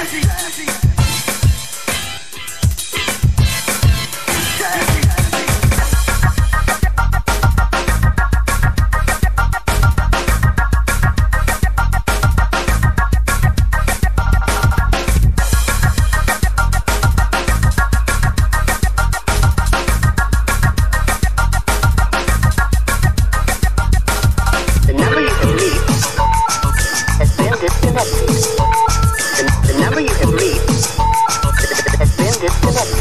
Jazzy. Let's.